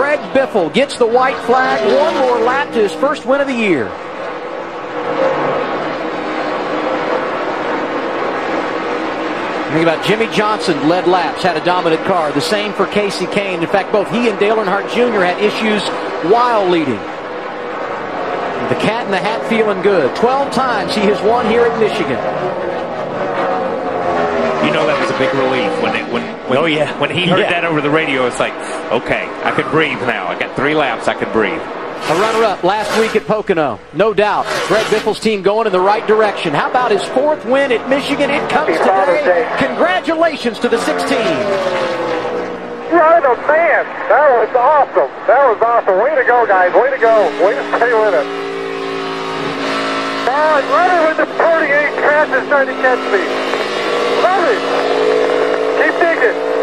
Greg Biffle gets the white flag. One more lap to his first win of the year. Think about Jimmie Johnson led laps, had a dominant car. The same for Kasey Kahne. In fact, both he and Dale Earnhardt Jr. had issues while leading. The cat in the hat feeling good. 12 times he has won here at Michigan. You know that was a big relief when it, when, when oh yeah when he heard yeah. that over the radio. It's like, okay, I could breathe now. I got three laps. I could breathe. A runner-up last week at Pocono. No doubt. Greg Biffle's team going in the right direction. How about his fourth win at Michigan? It comes today. Congratulations to the 16. Right of man. That was awesome. That was awesome. Way to go, guys. Way to go. Way to stay with it. All right, runner with the 48 passes trying to catch me. Love it. Keep digging.